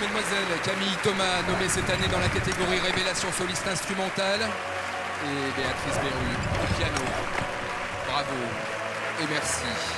mesdemoiselles, Camille Thomas, nommée cette année dans la catégorie révélation soliste instrumentale, et Béatrice Berru piano. Bravo et merci.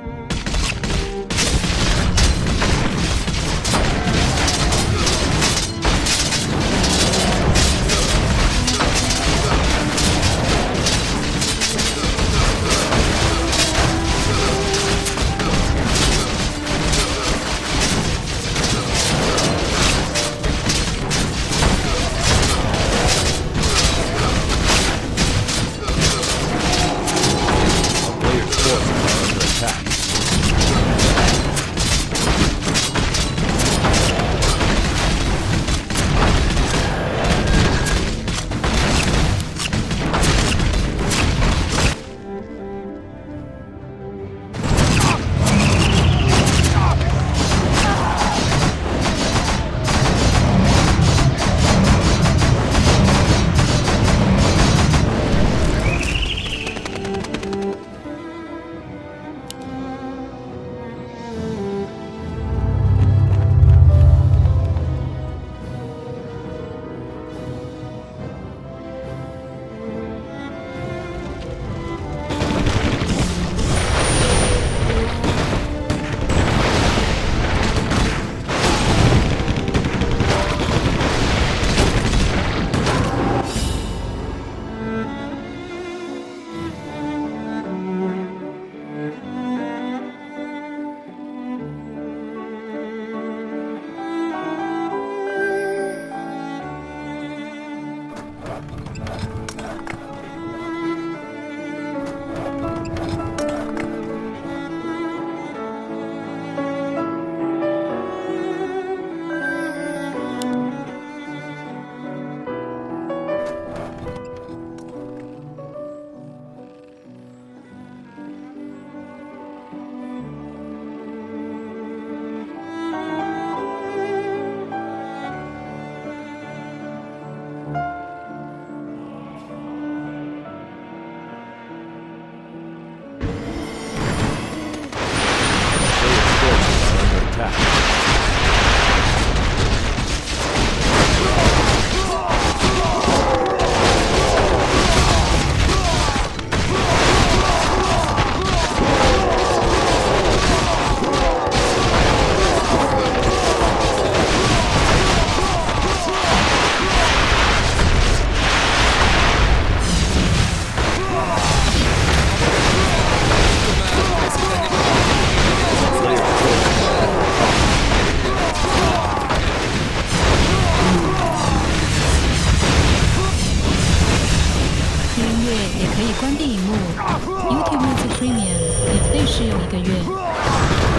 也可以关闭荧幕。YouTube Music Premium 免费试用一个月。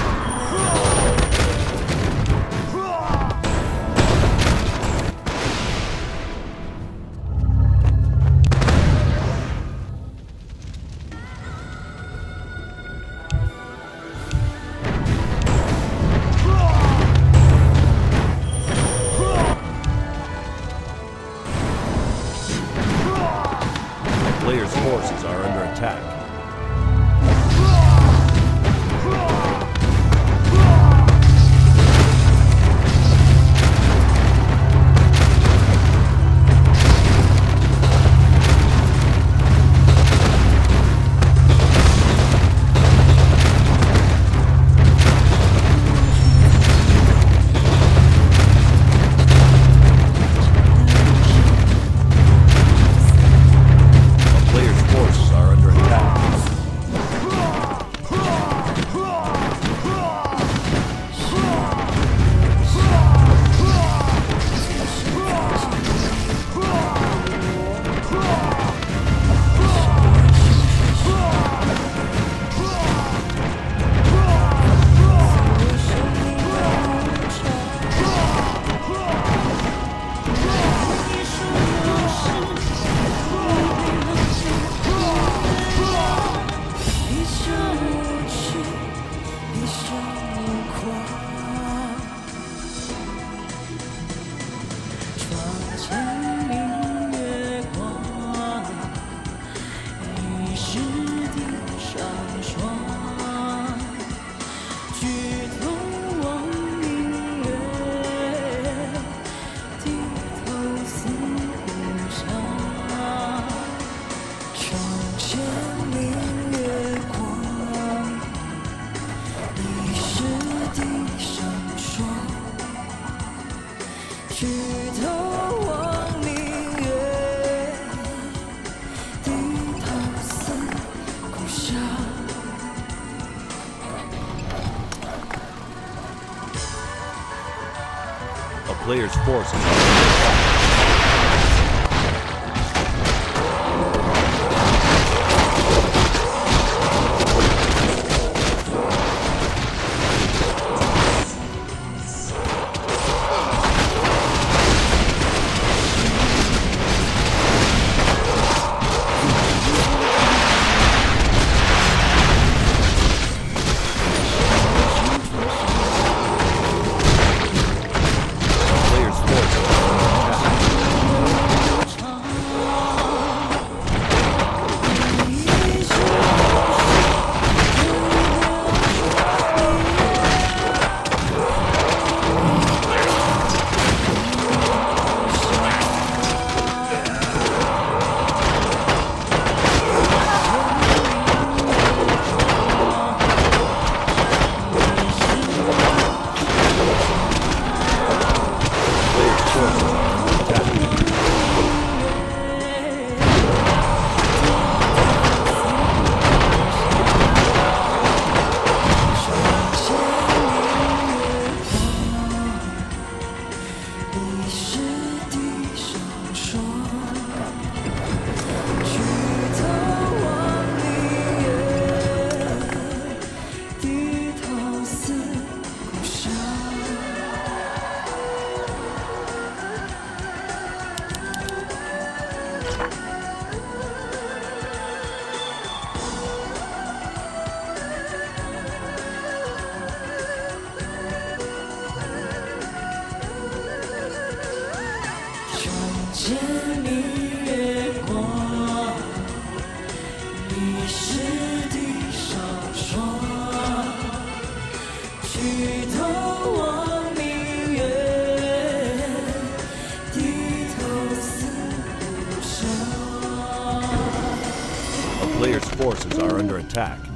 A player's forces are under attack.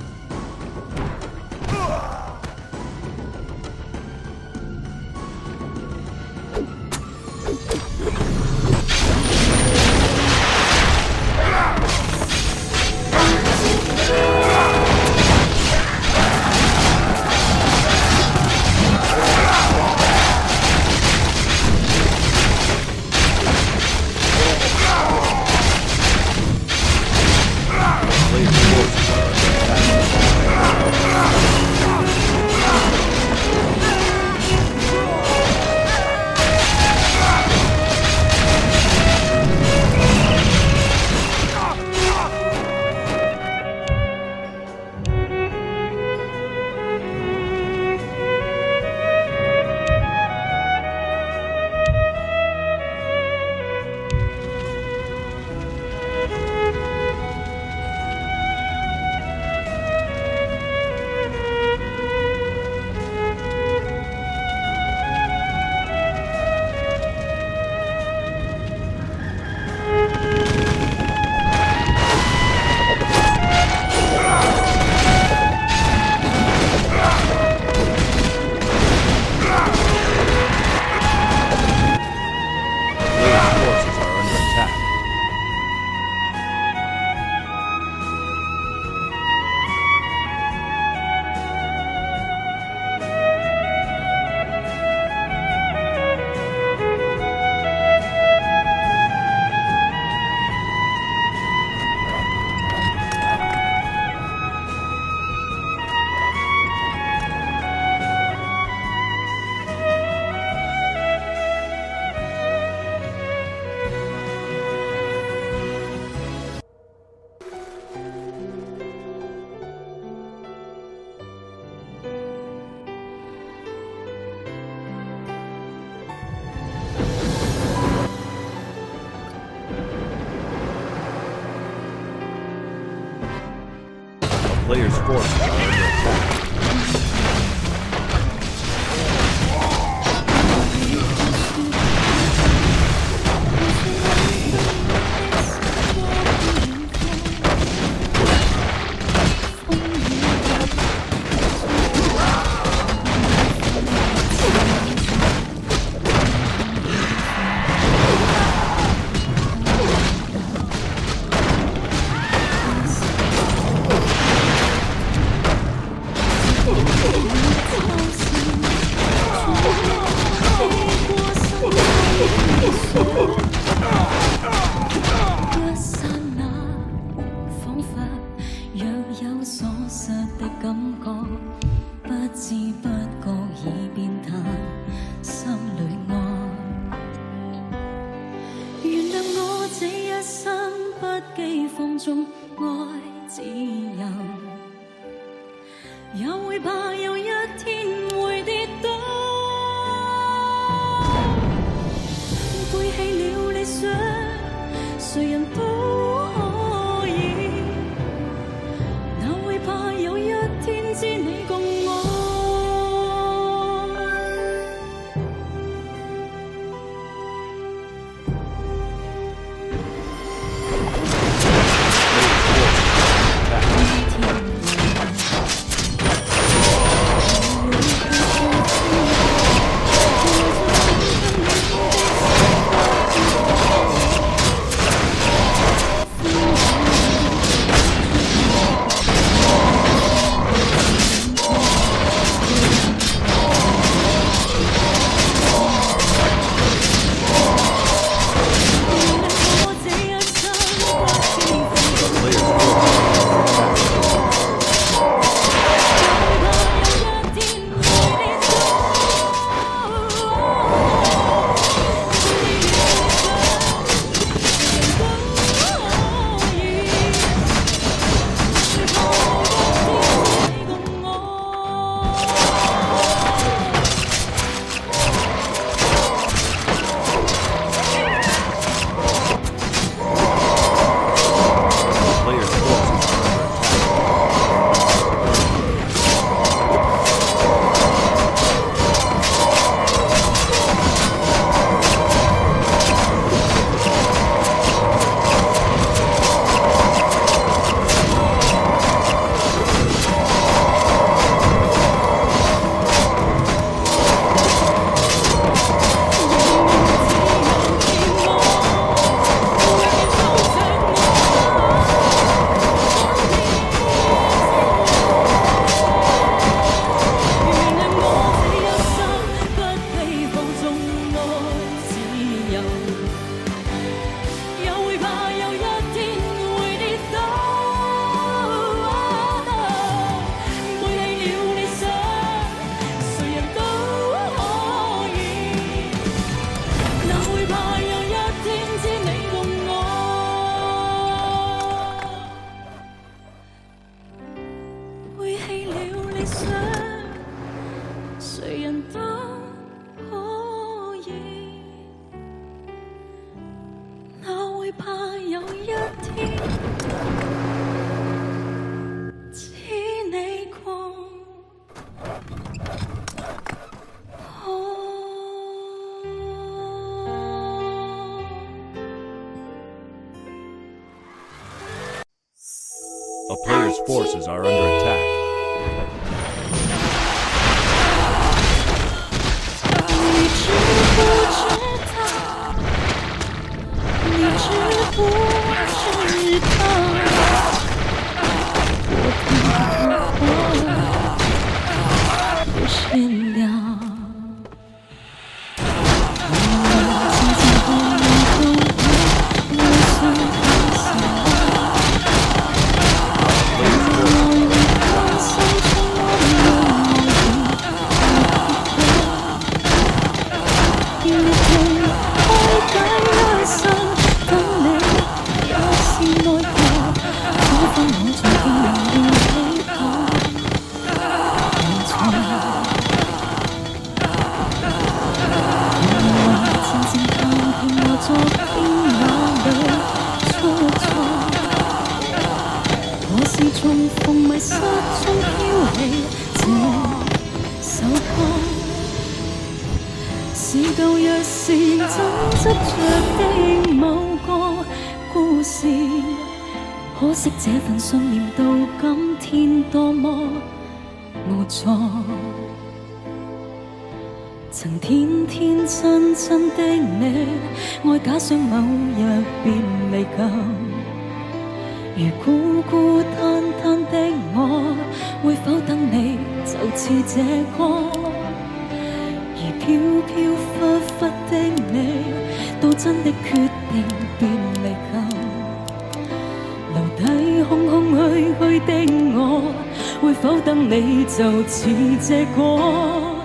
没走起，结果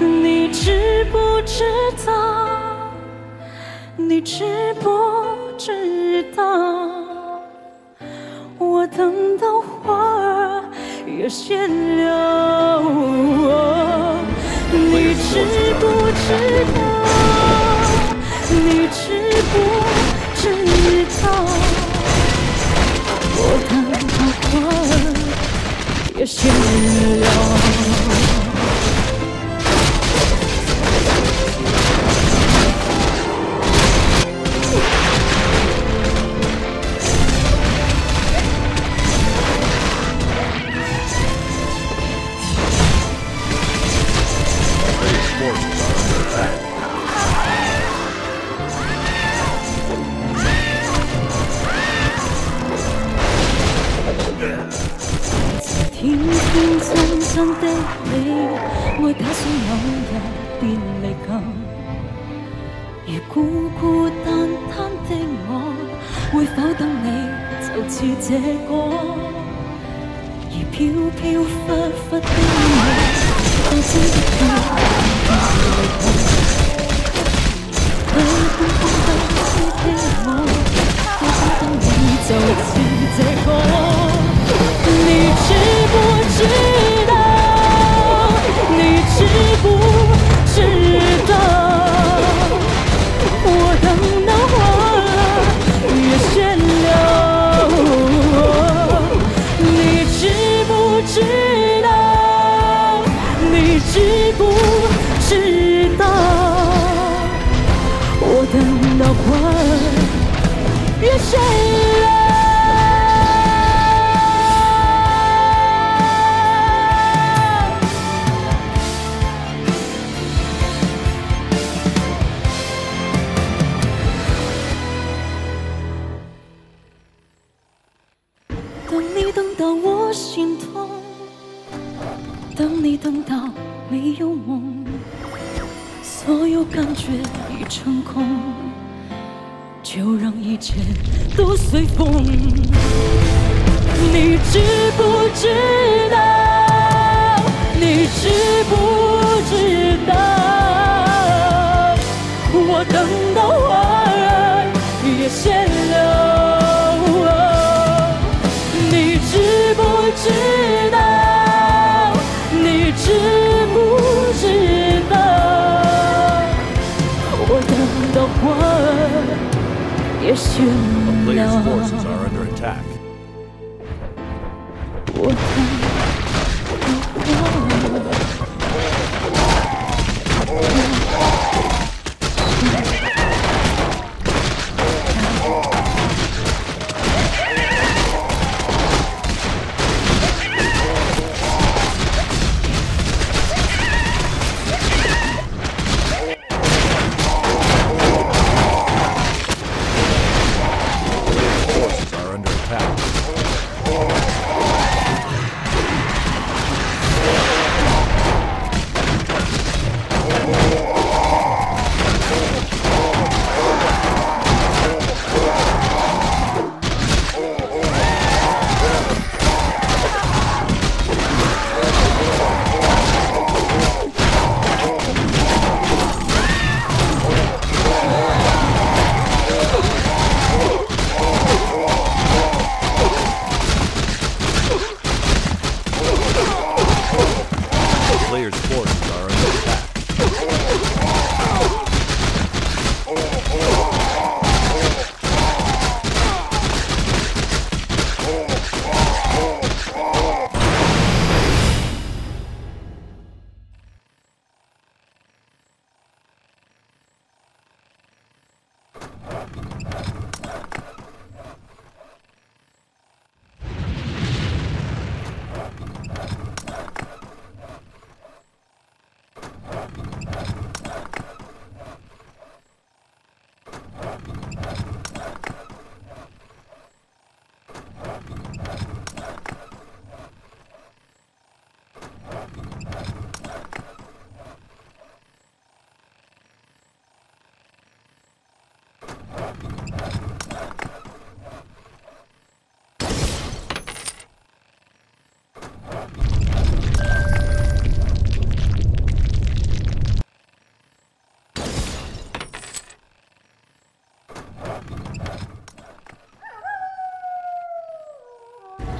你知不知道？你知不知道？我等到花儿也谢了。天亮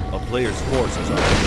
A player's forces are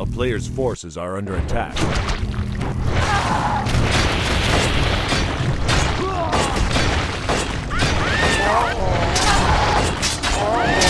A player's forces are under attack. Player's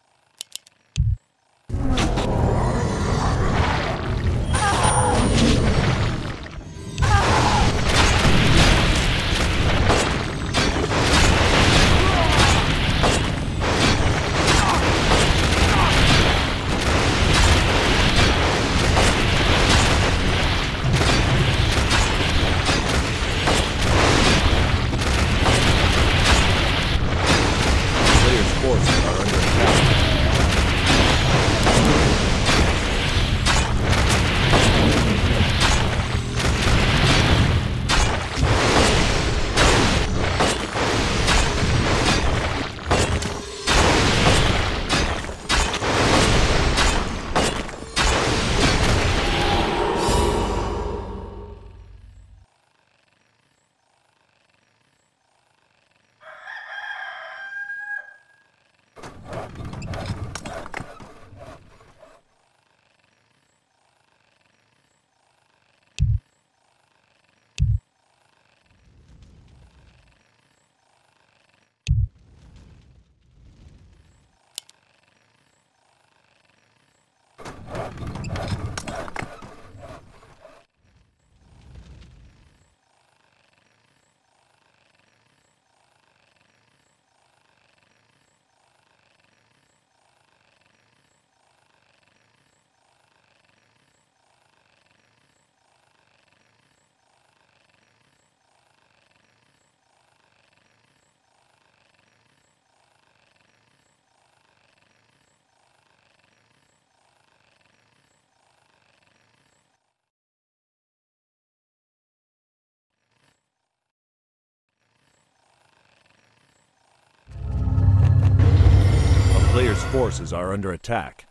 Empire's forces are under attack.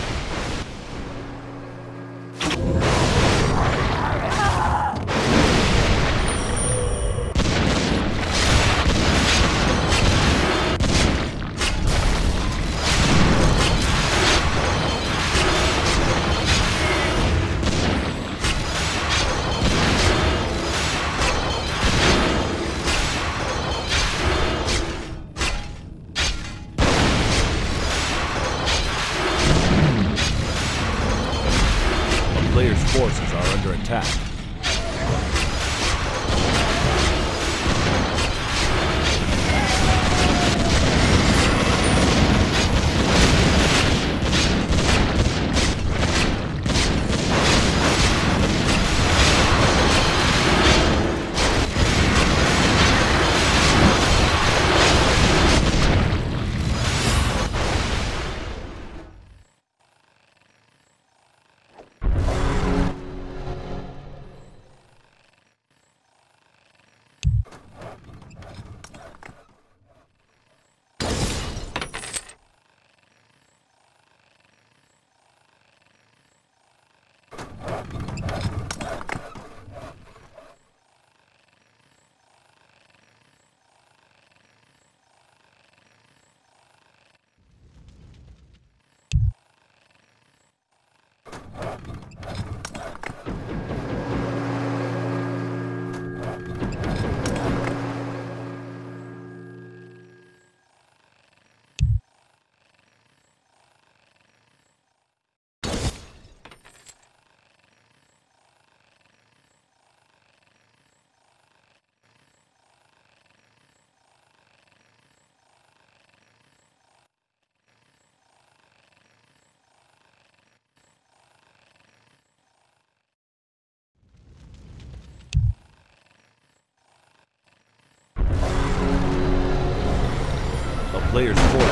Player's forces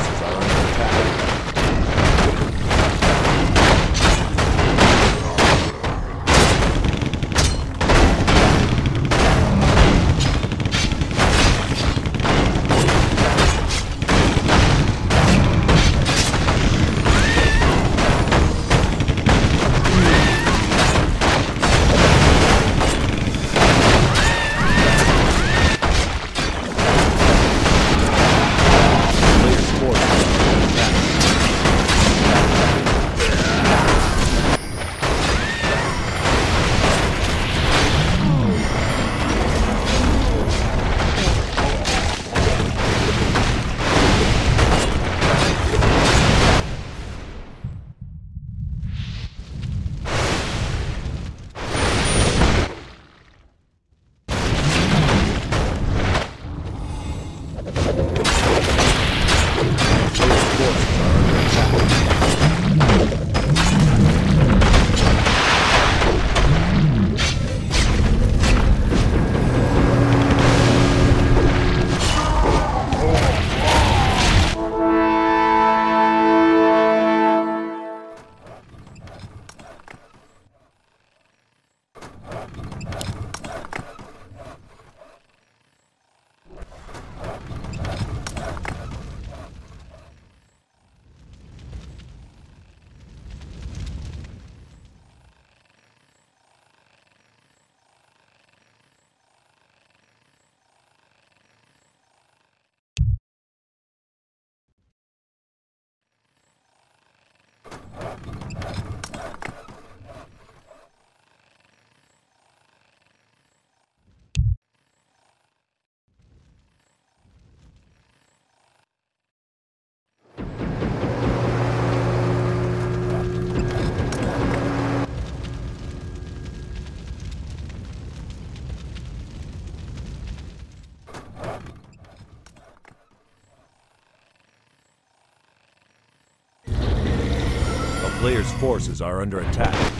A forces are under attack.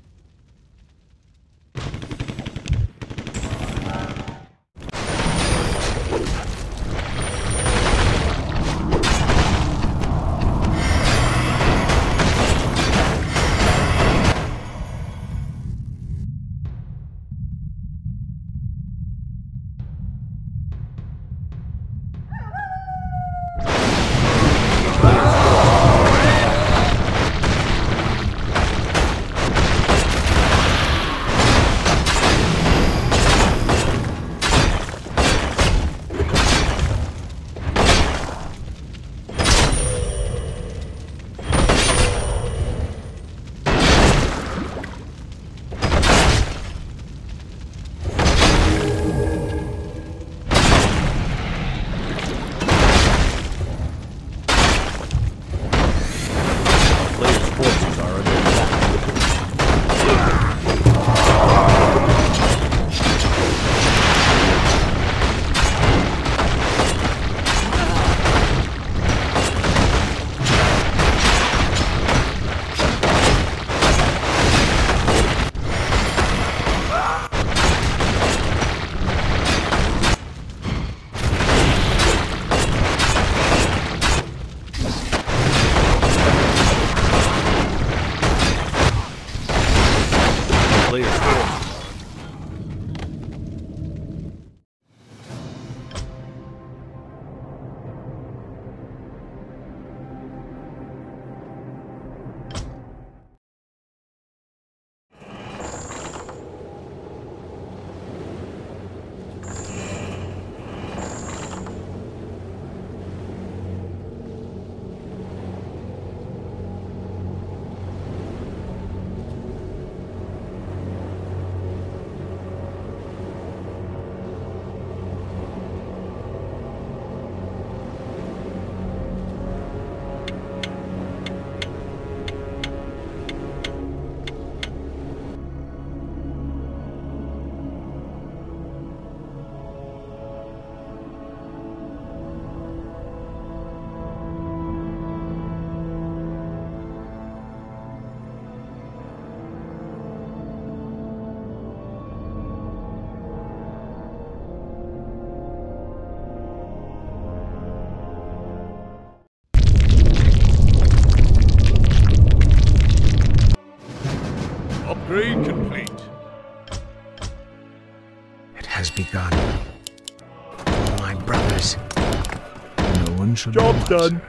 Shall Job's done.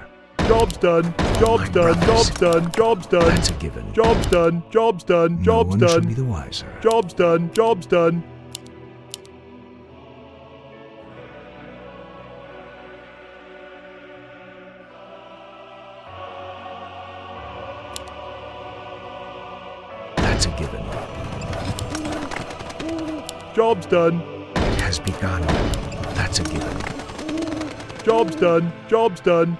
Job's done. Job's my done. brothers. Job's done. Job's done. That's a given. Job's done. Job's done. no Job's one shall be the wiser. Job's done. Job's done. That's a given. Job's done. It has begun. That's a given. Job's done. Job's done.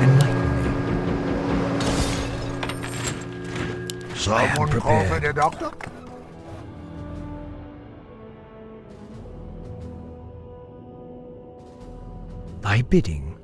Enlighten me. I am Someone call for the doctor? Thy bidding.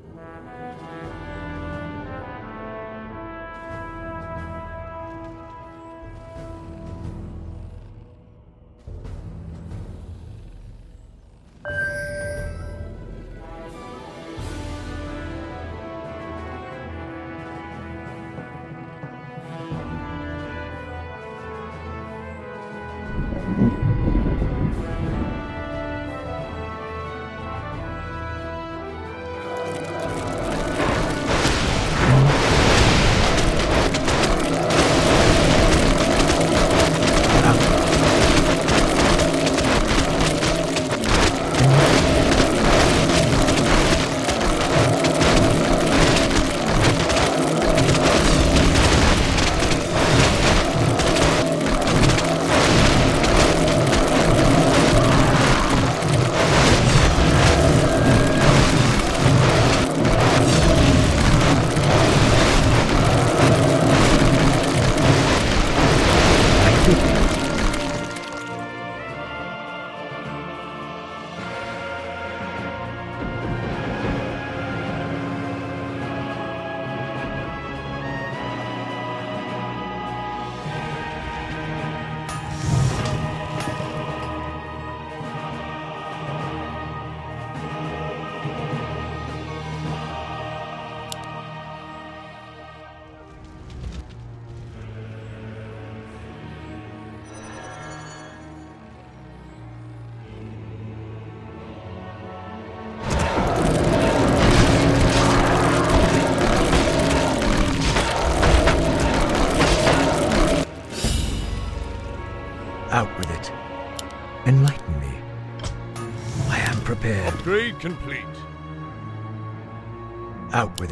Out with it.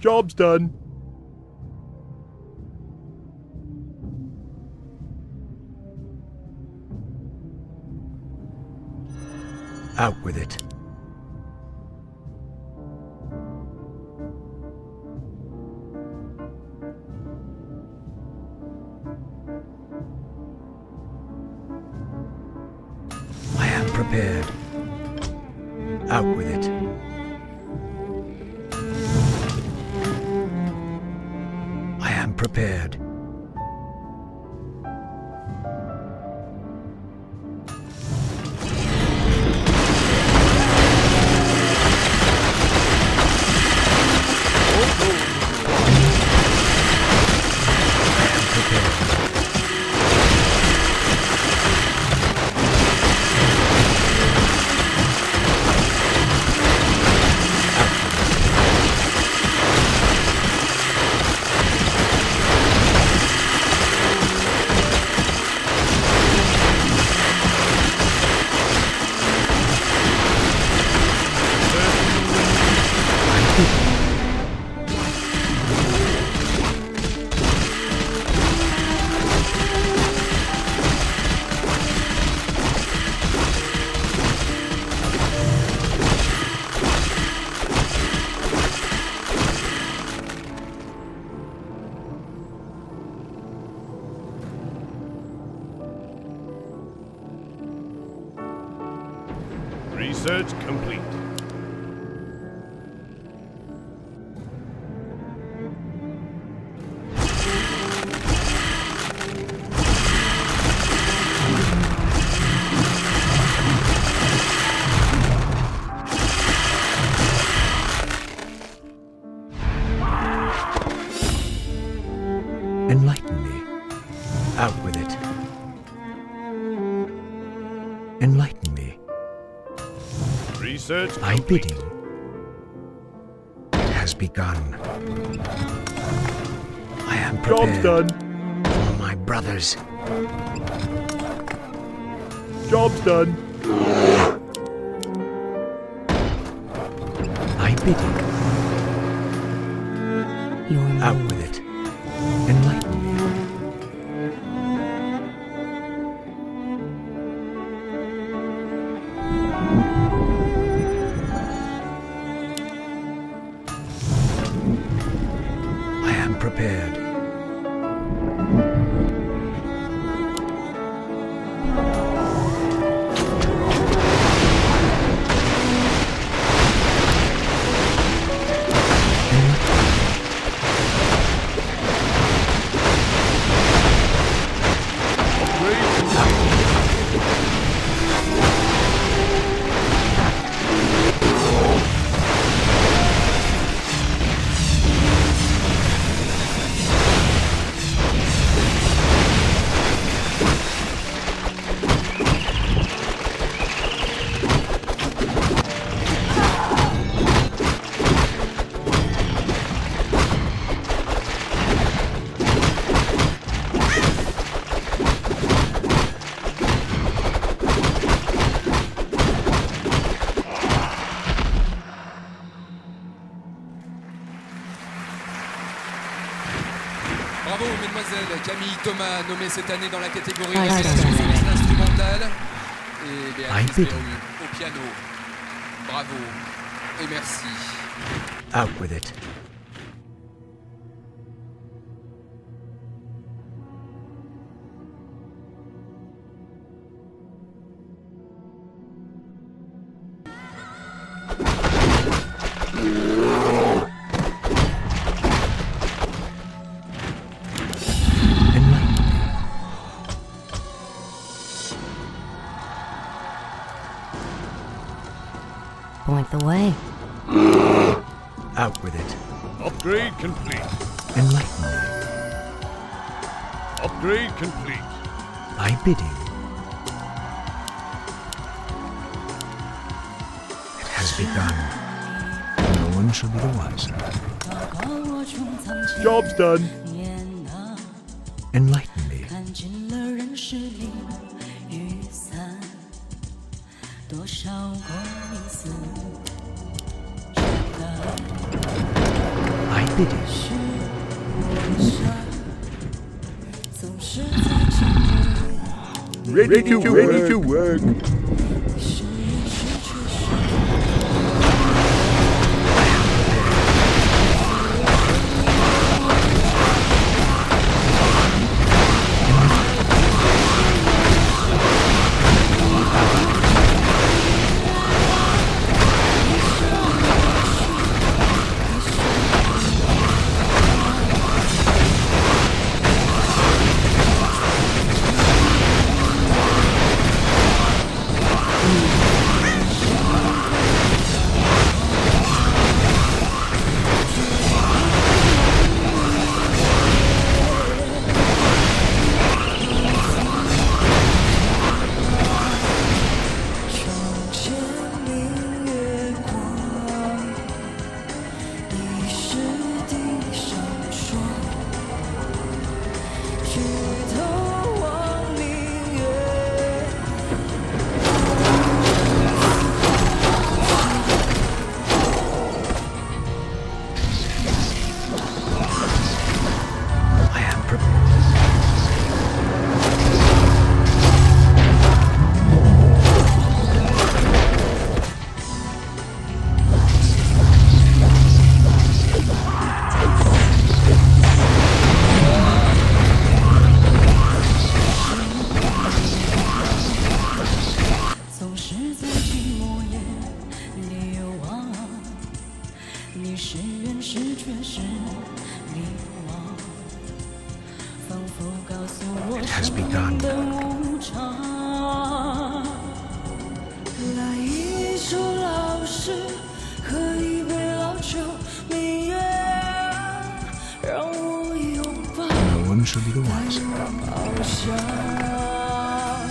Job's done. Out with it. I am prepared. cette année dans la catégorie instrumentale. Et Béatrice au piano. Bravo et merci. done.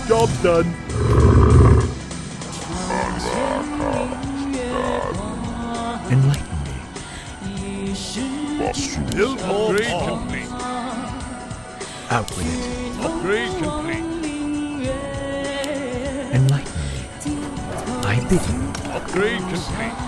Job done. Enlighten me. Build upgrade complete. Out with it. Upgrade complete. Enlighten me. I bid you. Upgrade complete.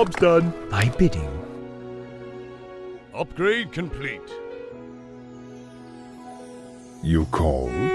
job's done. My bidding. Upgrade complete. You called?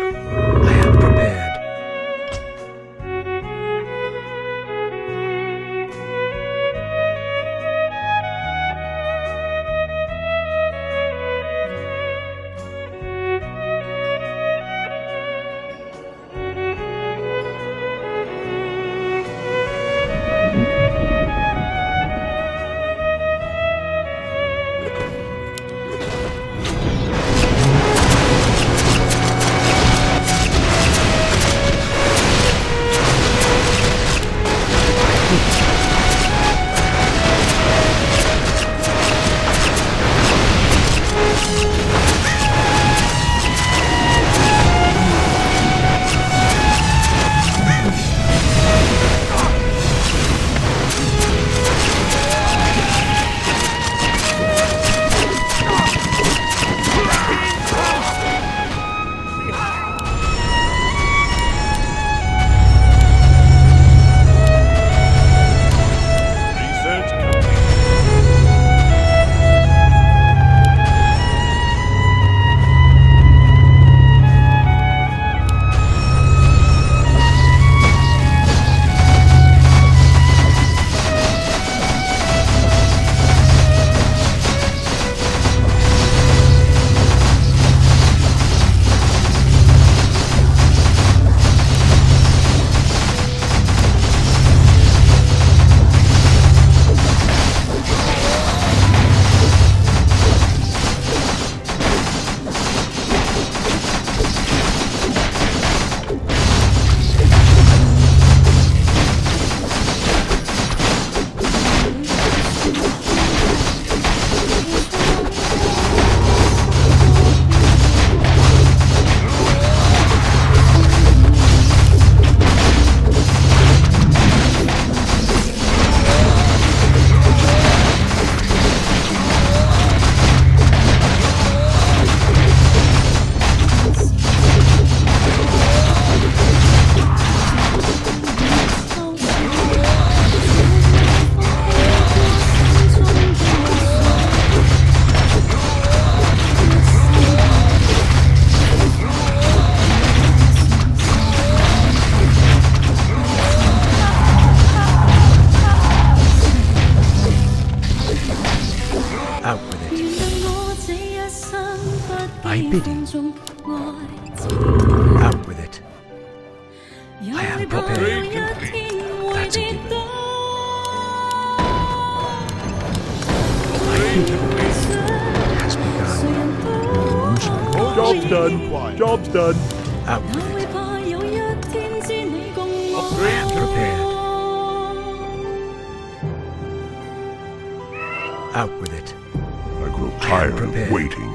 Job's done. Out Out with it. I grow tired of waiting.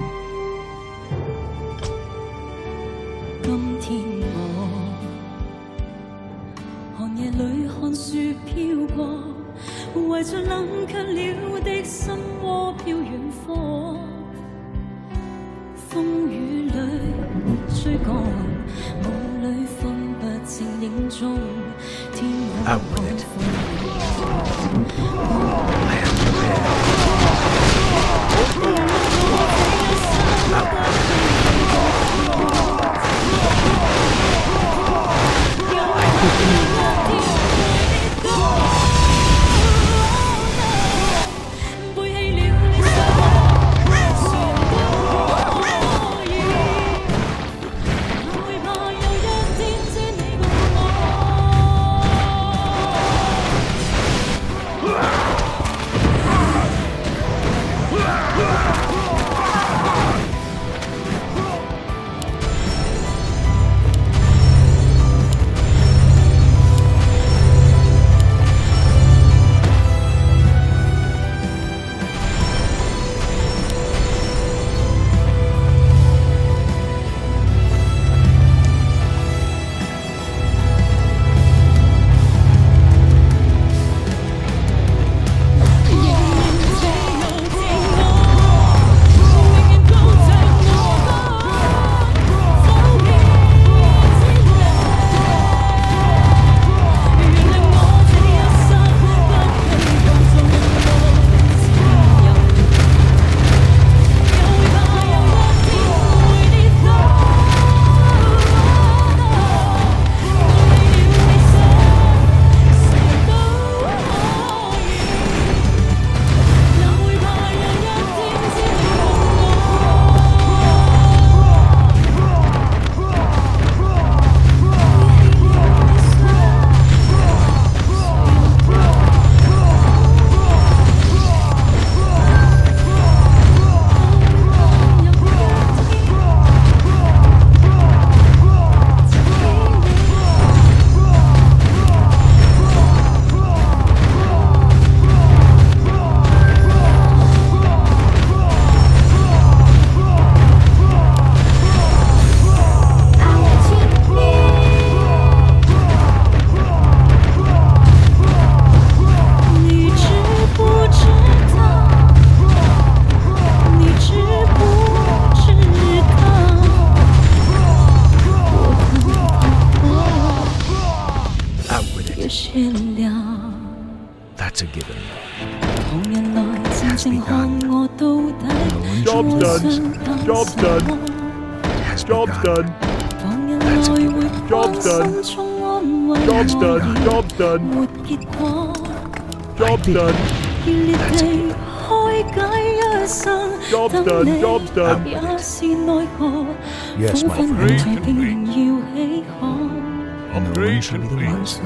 Attention, please.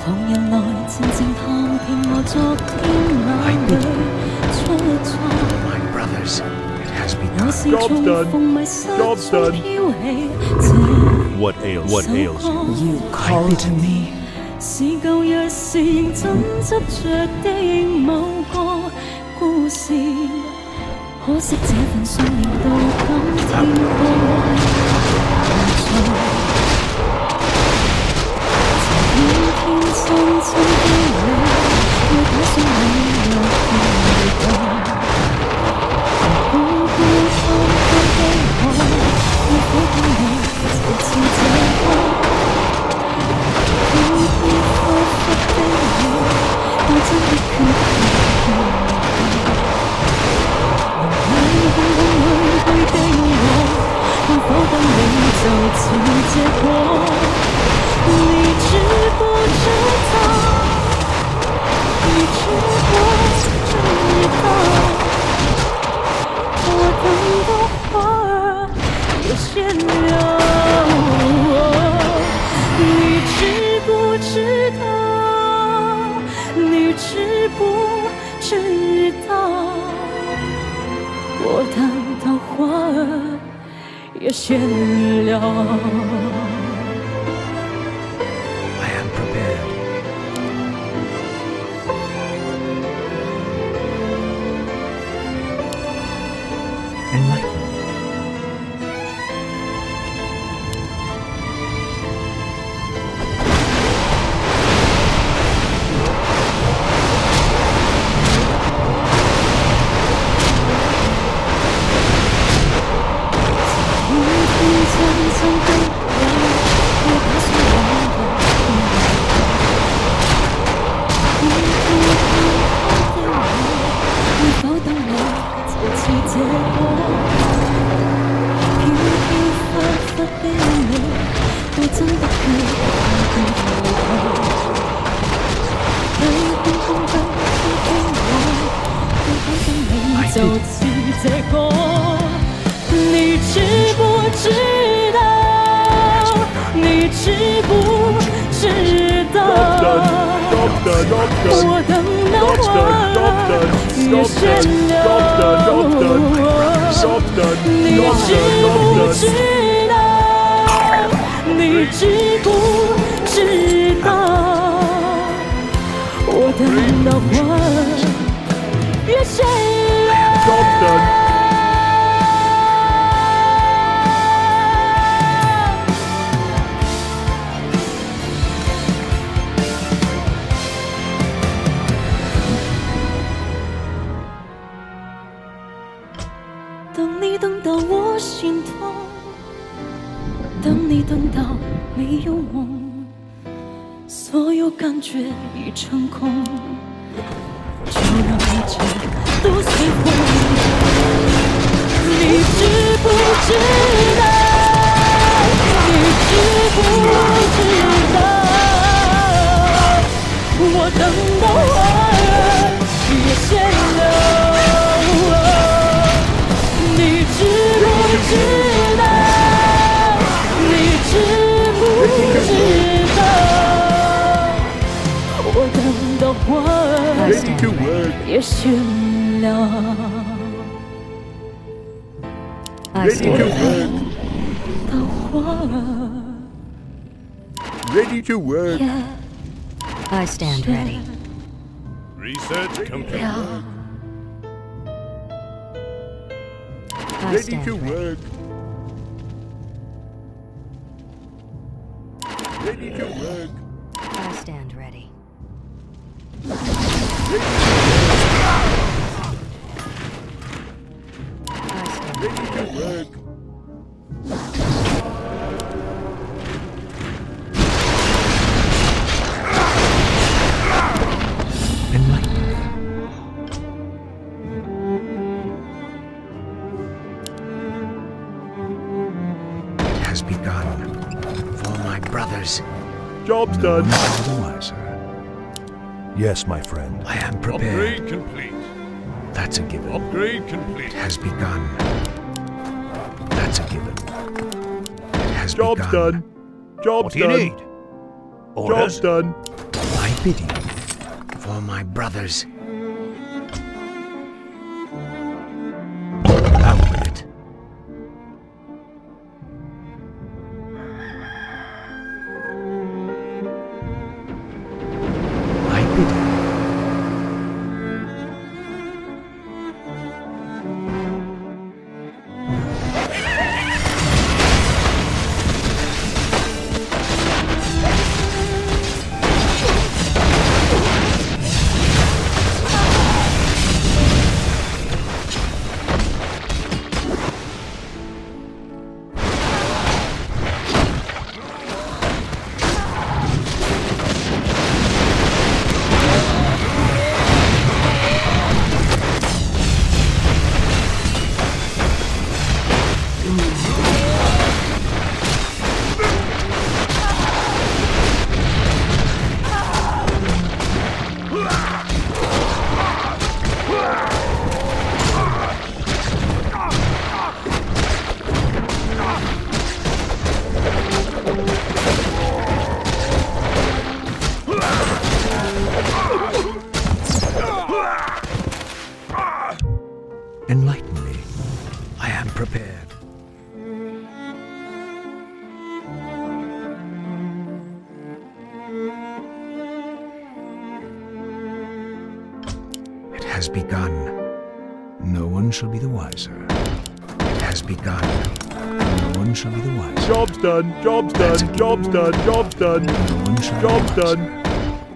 旁人來靜靜探聽我昨天眼淚出錯。My brothers, it has been done. 我是重逢迷失中飄起。What ails? What ails you? You call to me. 曾每天缠一起傻傻你俘虏这个心却抽身退隐不再苦等曾每日你我等你，找错结果，你知不知道？你知不知道？我等的花儿也谢。也闲聊。Begun. For my brothers. Job's done. No wiser. Yes, my friend. I am prepared. Upgrade complete. That's a given. Upgrade complete. It has begun. That's a given. It has Job's begun. done. Job's what do you done. need? Orders? Job's done. My bidding for my brothers. Done. Job's done. Job's done. No one shall be Job's done.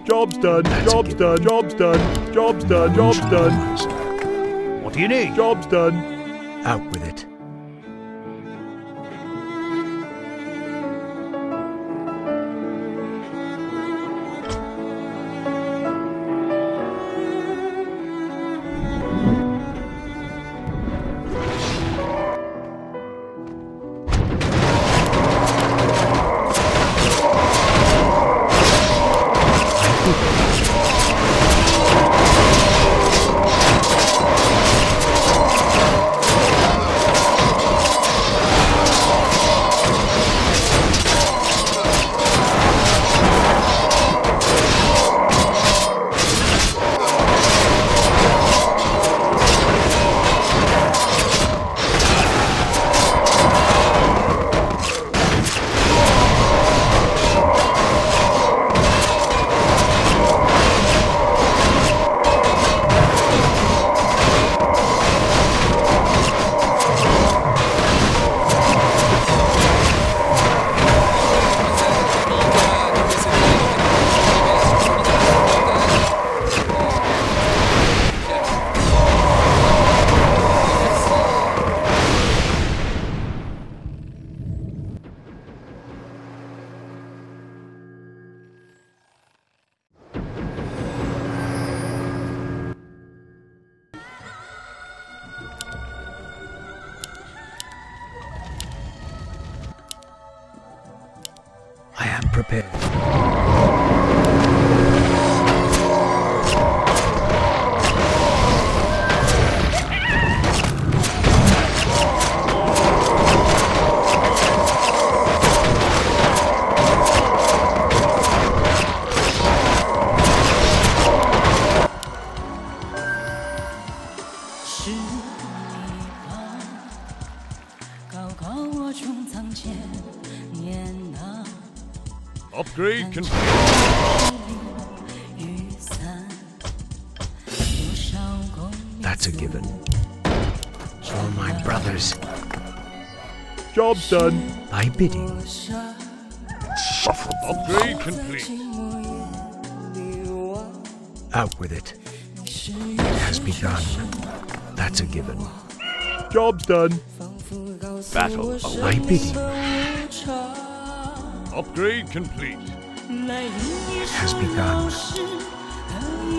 Job's done. Job's done. Job's done. Job's done. one Job's shall be the done. wiser. What do you need? Job's done. Out with That's a given. For my brothers, Job's done. thy bidding. Upgrade complete. Out with it. It has begun. That's a given. Job's done. Battle Thy awaits. bidding Upgrade complete. It has begun.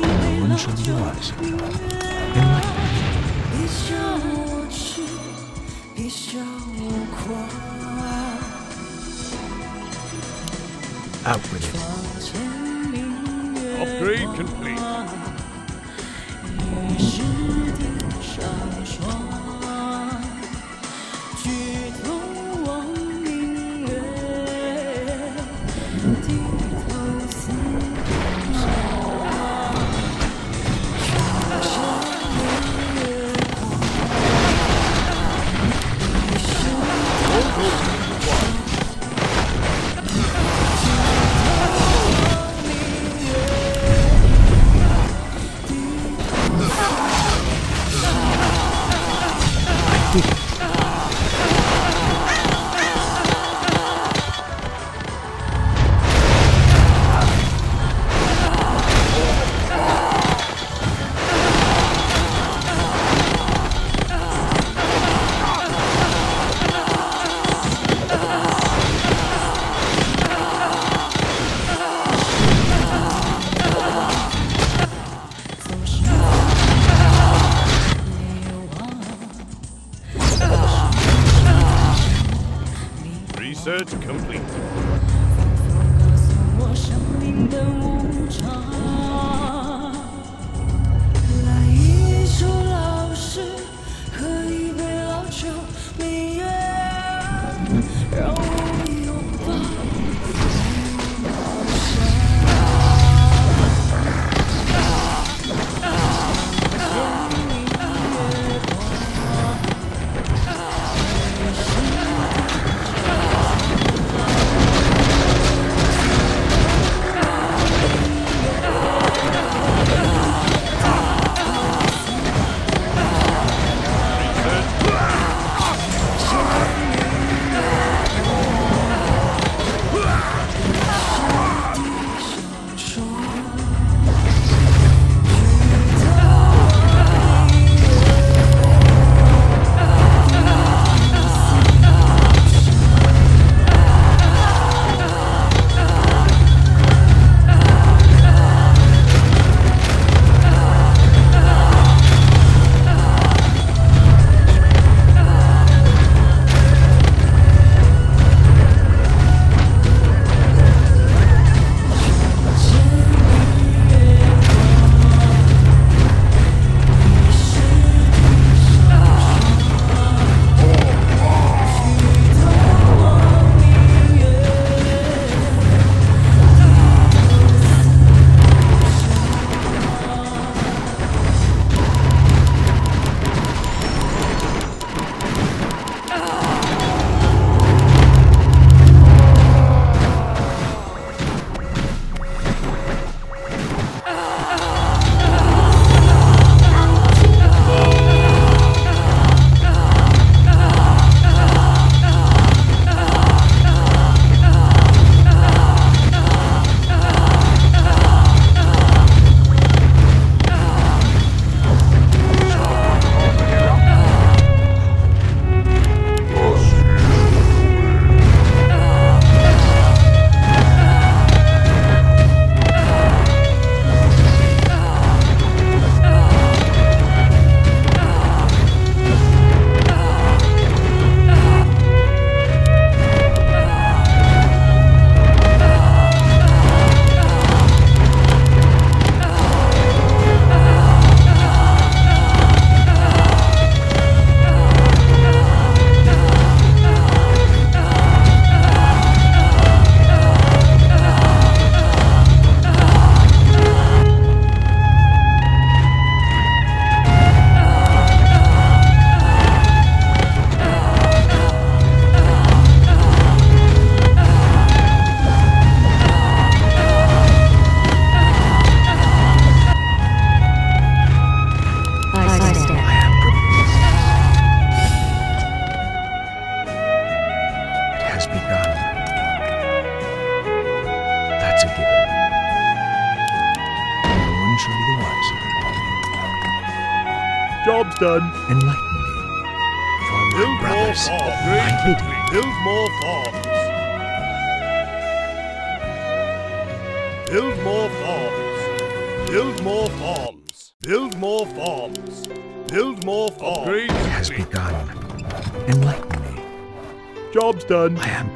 No one shall be the Upgrade complete.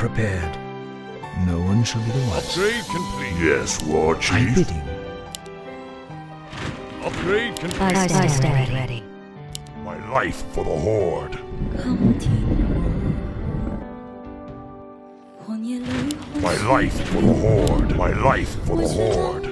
prepared. No one shall be the worse. Upgrade complete. Yes, War Chief. I'm bidding. Upgrade complete. I stand, I stand ready. ready. My life for the Horde. Come, team. My life for the Horde. My life for the Horde.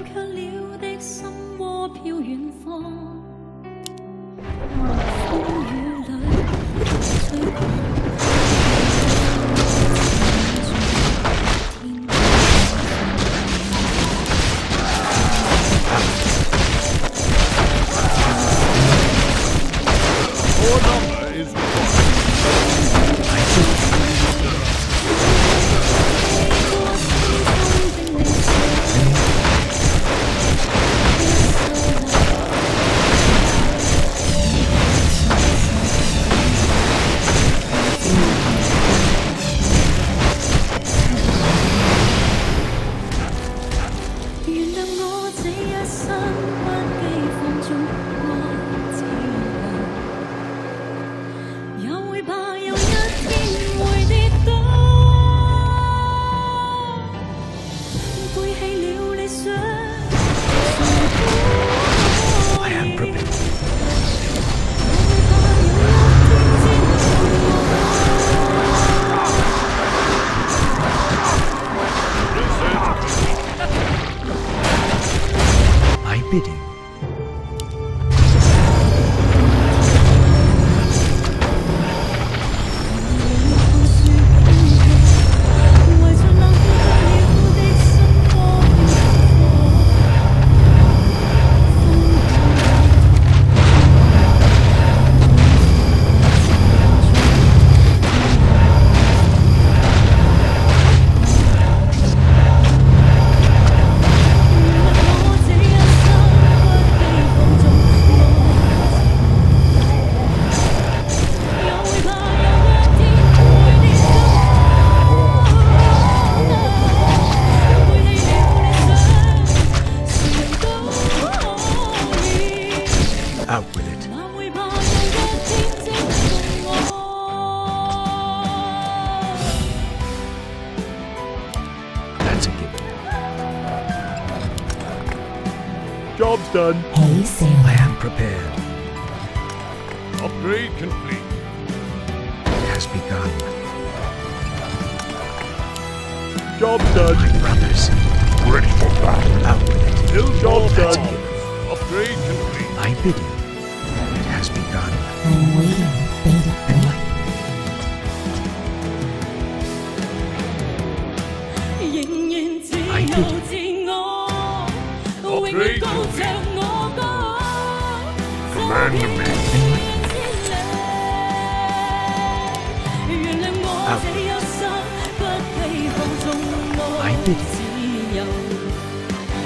Done. Command me. 原谅我这一生不羁放纵哎我自由，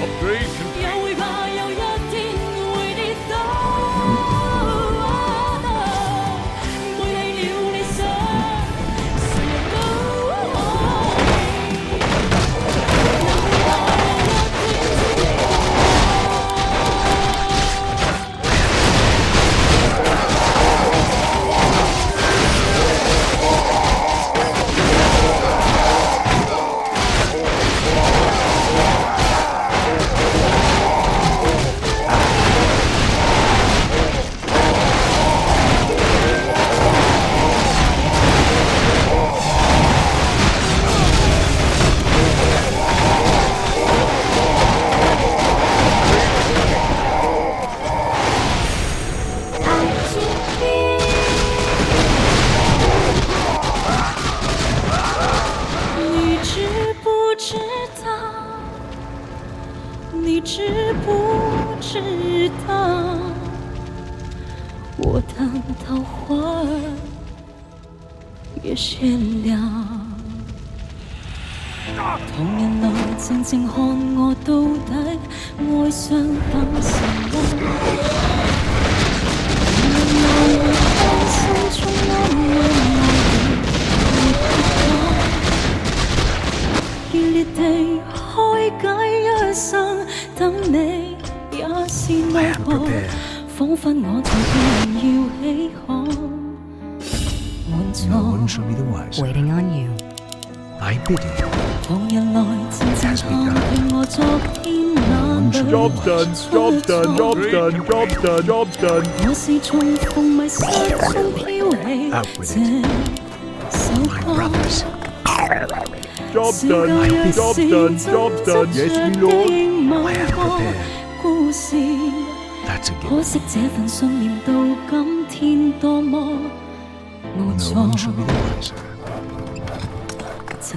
Upgrade 静静看我到底爱上等什么？旁人来回看心中安慰我的热烈地开解一生，等你也是 I 爱 am 我 prepared.，彷佛我才决要起航，满 No one 座。 shall be the wiser. Waiting on you. I bid you. 旁人來靜靜看聽我昨天那裏 Job's done. Job done. Job done. Job done. Job done. 我是從逢迷失中飄起 Out with 這首 My。brothers. Job done, job done. job done. Yes, my lord. I am prepared. That's a 可 given. 惜這份信念到今天多麼無 No 助。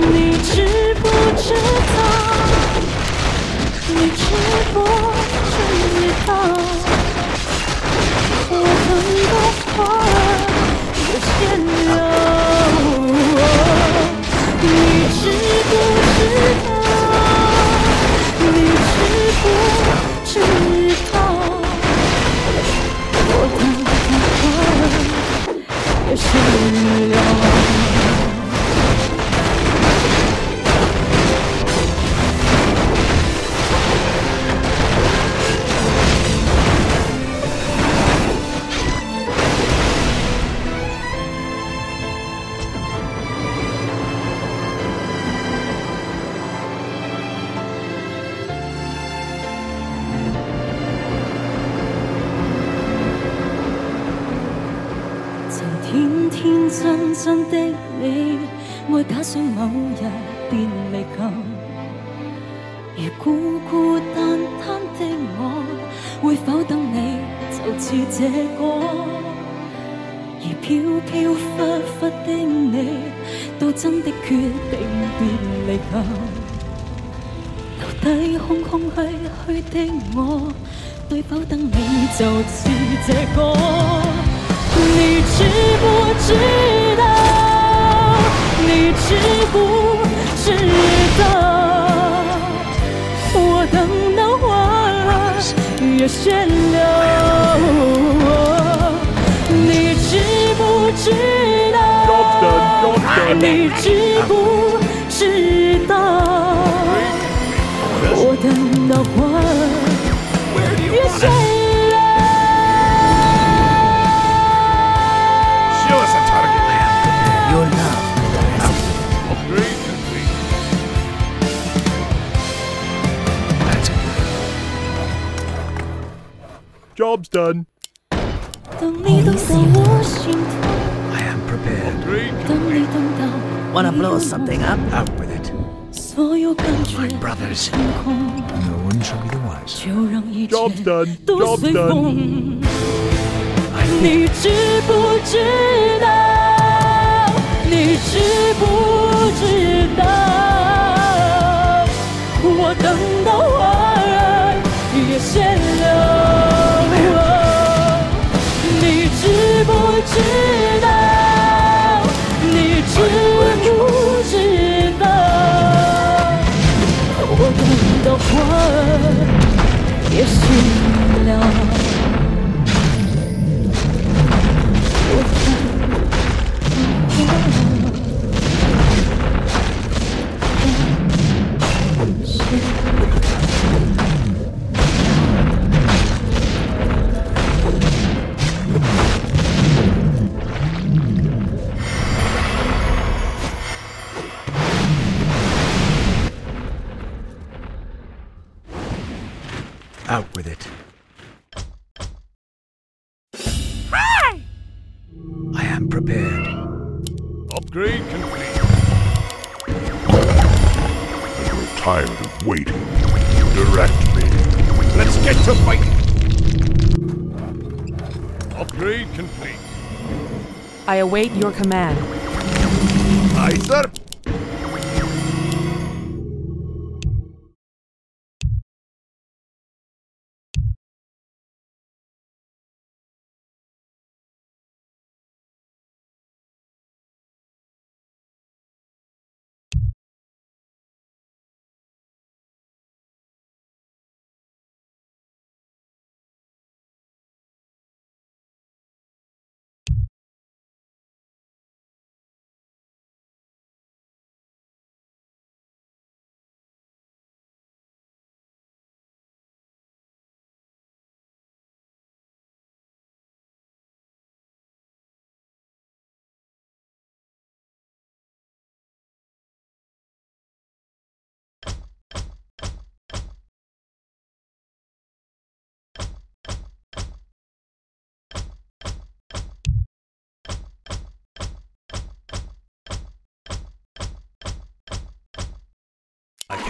你知不知道？你知不知道？我等的花儿也谢了。你知不知道？你知不知道？我等的花儿也谢知道？你知不知道？我等到花儿也谢了。你知不知道.你知不 Job's done. 等你等到我心痛， I am prepared. Upgrade 等你 complete. 等到 Wanna blow something up? Out with it. 所有感觉 My brothers. 清空， No one shall be the wiser. 就让一切 Job's done. 都 Job's 随 done. 风。 I think 你知不知道？你知不知道？我等到花儿也谢了。 你知不知道？你知不知道？我等到花儿也谢了。I await your command. Aye, sir.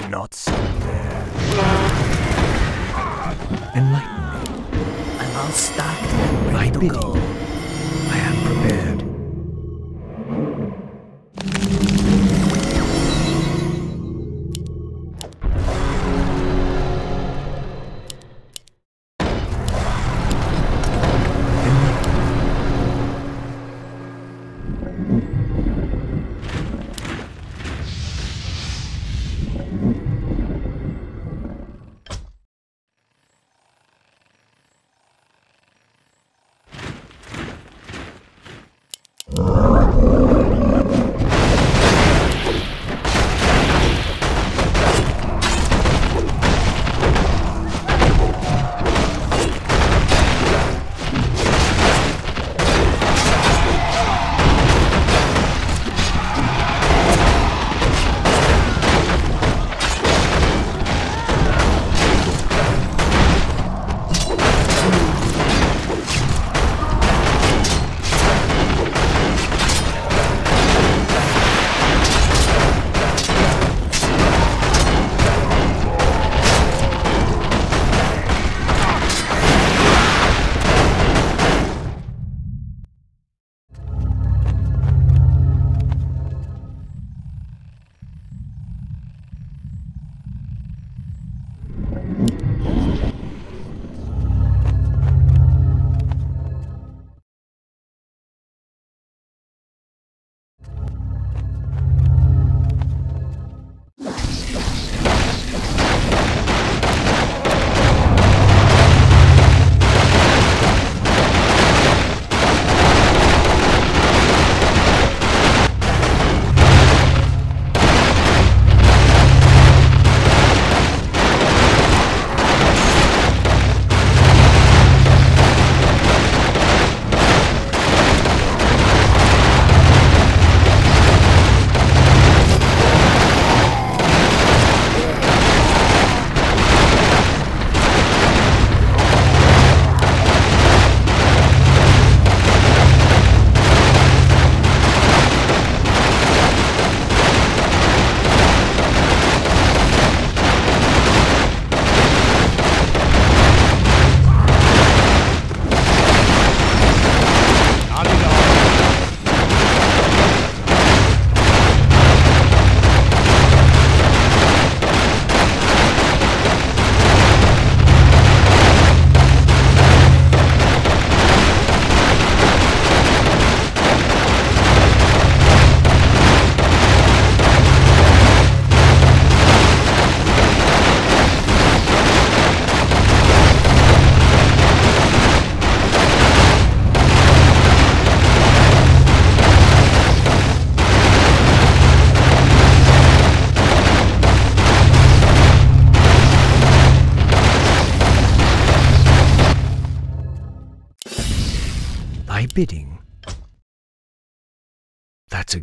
I cannot sit there. Enlighten me. I'm all stocked and I ready to bid go.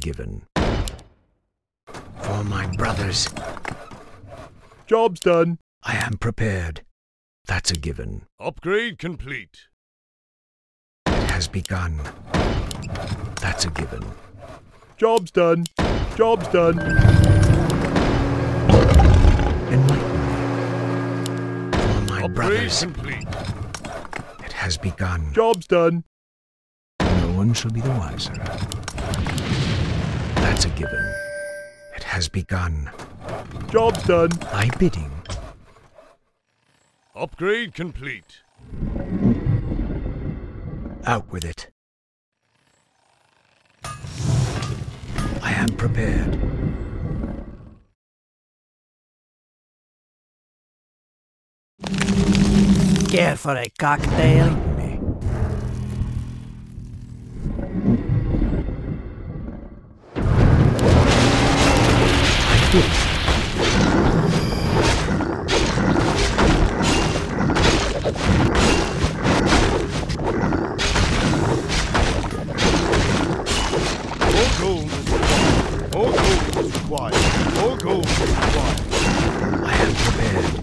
Given. For my brothers, Job's done. I am prepared. That's a given. Upgrade complete. It has begun. That's a given. Job's done. Job's done. Enlighten me. For my Upgrade brothers, complete. it has begun. Job's done. No one shall be the wiser. That's a given. It has begun. Job's done. Thy bidding. Upgrade complete. Out with it. I am prepared. Care for a cocktail? Required. I am prepared.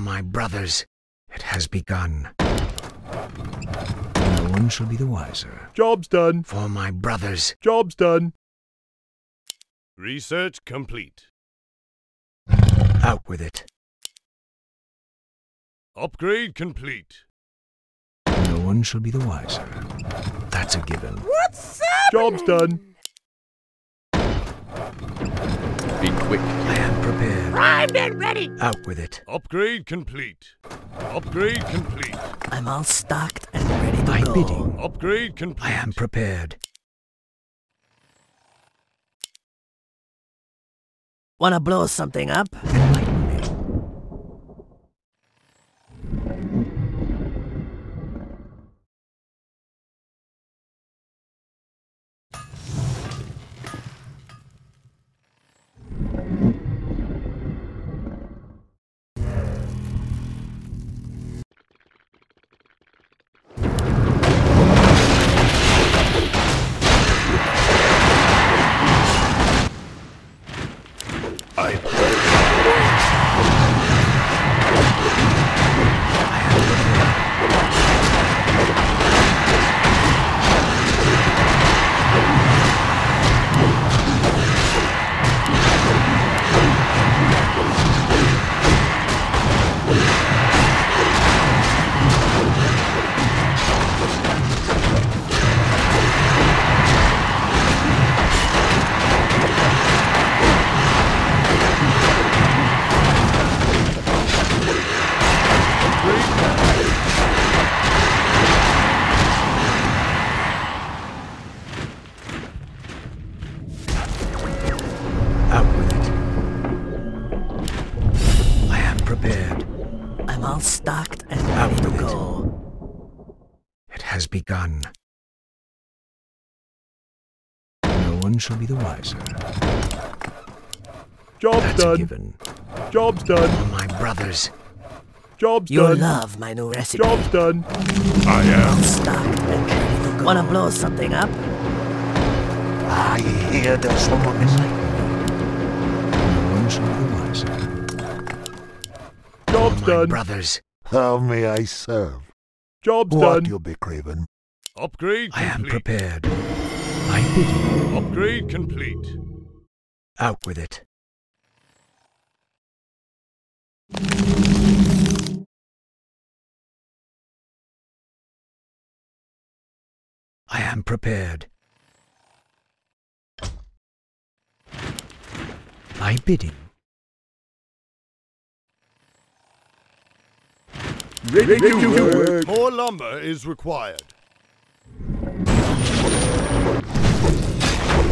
My brothers, it has begun. No one shall be the wiser. Job's done. For my brothers, Job's done. Research complete. out with it. Upgrade complete. No one shall be the wiser. That's a given. What's up? Job's done. Quick. I am prepared. Primed and ready! Out with it. Upgrade complete. Upgrade complete. I'm all stocked and ready to Thy go. bidding. Upgrade complete. I am prepared. Wanna blow something up? Shall be the wiser. Job's That's done. given. Job's done. For my brothers, Job's You'll done. love my new recipe. Job's done. I am. Stocked and ready. Wanna blow something up? I hear there's someone missing. no one shall be the wiser. Job's For my done. brothers, How may I serve? Job's What done. you'll be craving? Upgrade I am prepared. I bid you. Upgrade complete. Out with it. I am prepared. I bidding. Ready, to work. More lumber is required.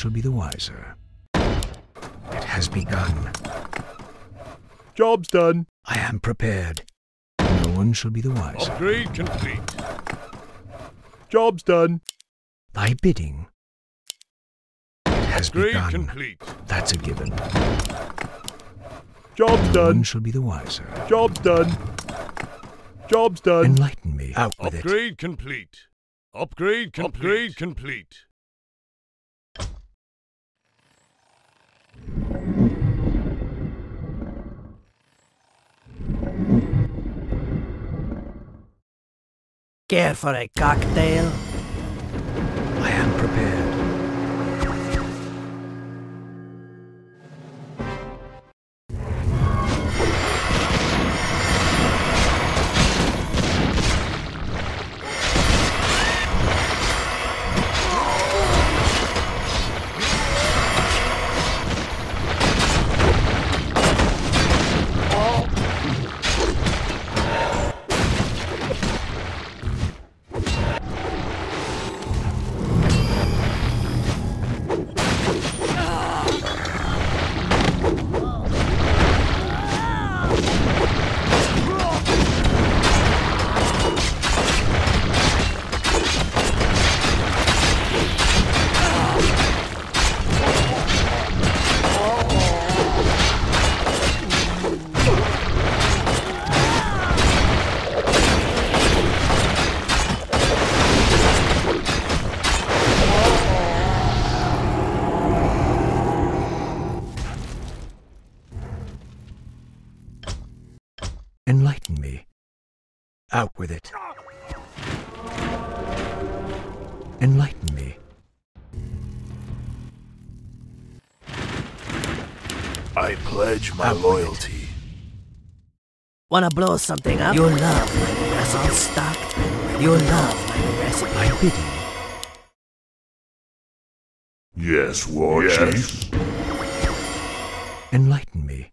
shall be the wiser. It has begun. Job's done. I am prepared. No one shall be the wiser. Upgrade complete. Job's done. Thy bidding. It has Upgrade begun. complete. That's a given. Job's No done. one shall be the wiser. Job's done. Job's done. Enlighten me. Out with it. Upgrade complete. Upgrade complete. Upgrade complete. Care for a cocktail? I am prepared. I pledge my Out with it. loyalty. Wanna blow something up? Your love, my recipe stocked. Your love, my recipe. Thy bidding. Yes, War Yes. Chief. Enlighten me.